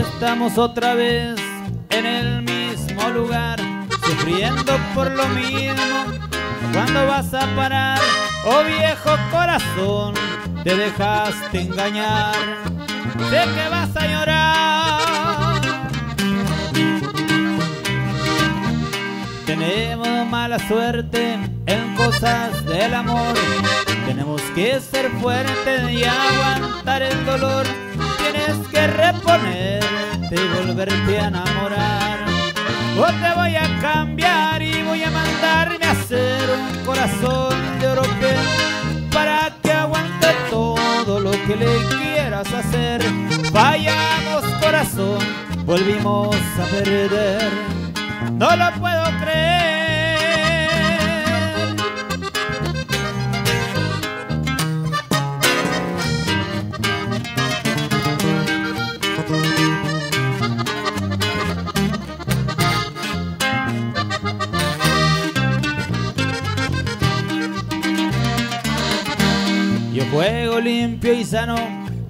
estamos otra vez en el mismo lugar, sufriendo por lo mismo. ¿Cuándo vas a parar? Oh viejo corazón, te dejaste engañar. Sé que vas a llorar. Tenemos mala suerte en cosas del amor. Tenemos que ser fuertes y aguantar el dolor. Que reponerte y volverte a enamorar. O te voy a cambiar y voy a mandarme a hacer un corazón de europeo para que aguante todo lo que le quieras hacer. Vayamos corazón, volvimos a perder. No lo puedo creer. Yo juego limpio y sano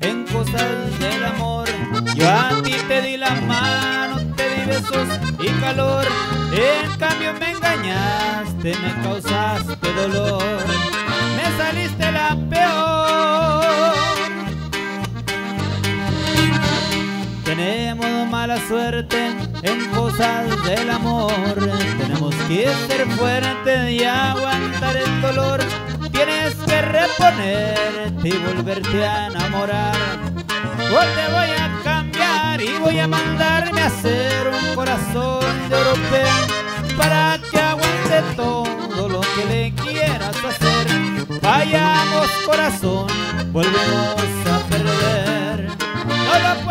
en cosas del amor. Yo a ti te di la mano, te di besos y calor. En cambio me engañaste, me causaste dolor. Me saliste la peor. Tenemos mala suerte en cosas del amor. Tenemos que ser fuertes y aguantar el dolor reponerte y volverte a enamorar. Hoy te voy a cambiar y voy a mandarme a hacer un corazón de europeo para que aguante todo lo que le quieras hacer. Vayamos corazón, volvemos a perder. No lo